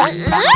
Yeah.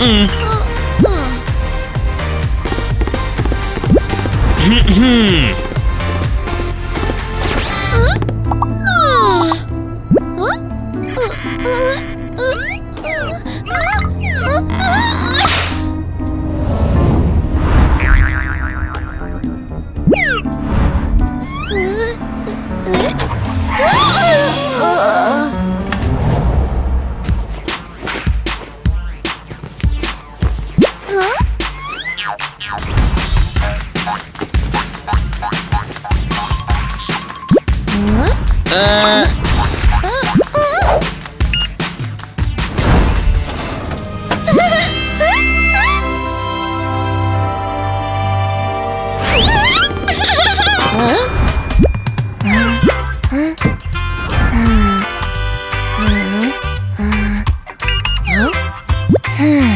嗯 에. Hmm.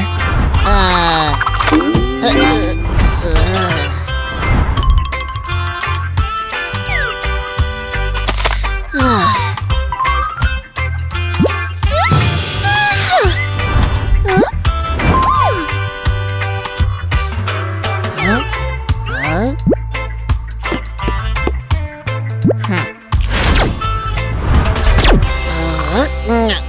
ngại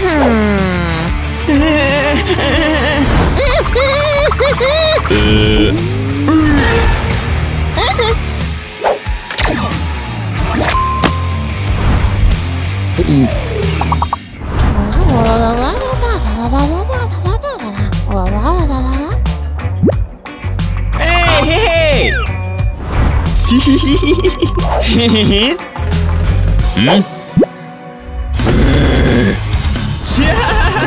Hey! Hmm?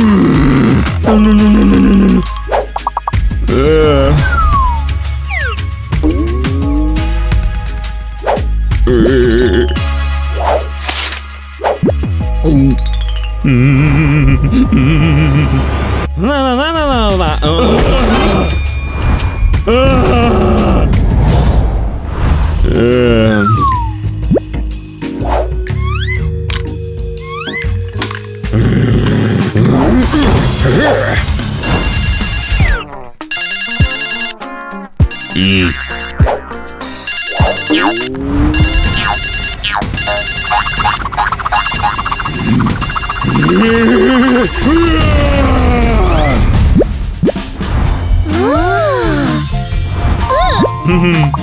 うん。Huh?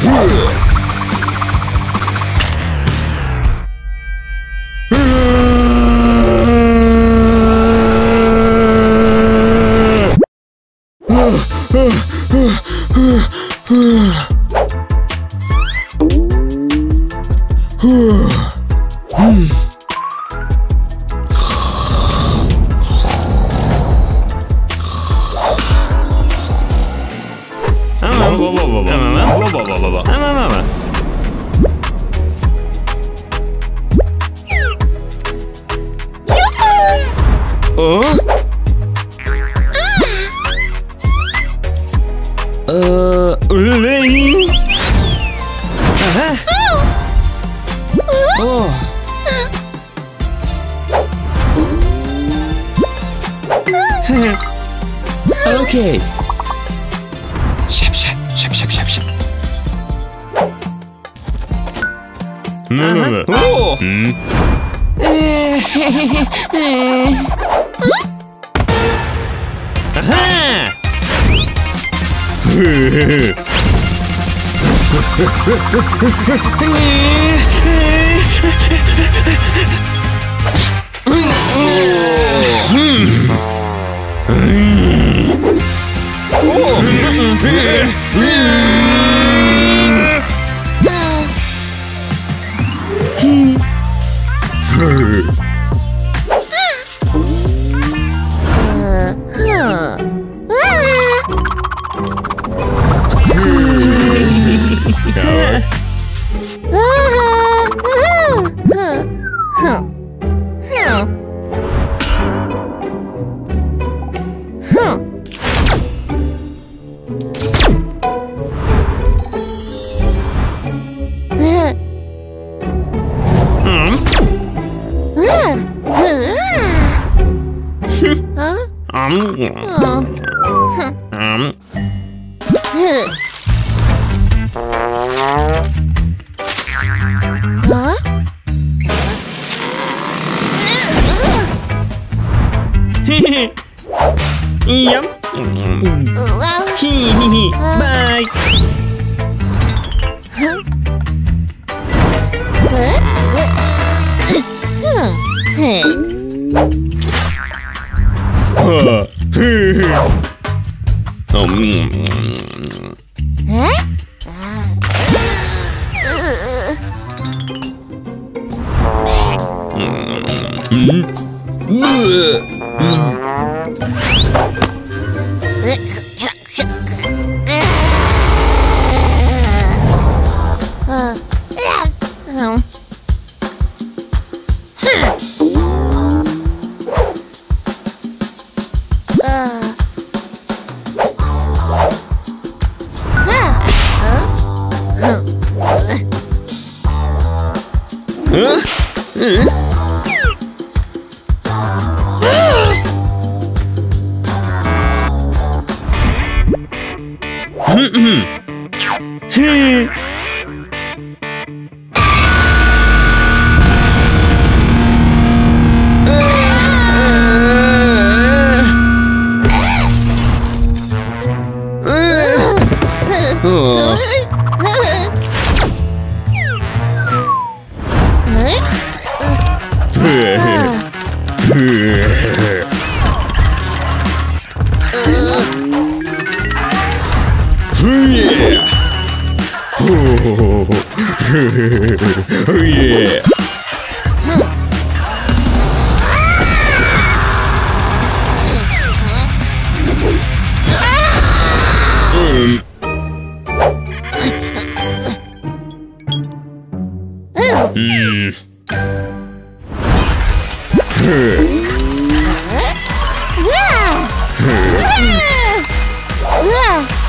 Huh? Hmm? Aha! oh! Hee hee hee. Bye. Huh. 嗯。呃 Oh yeah. Yeah!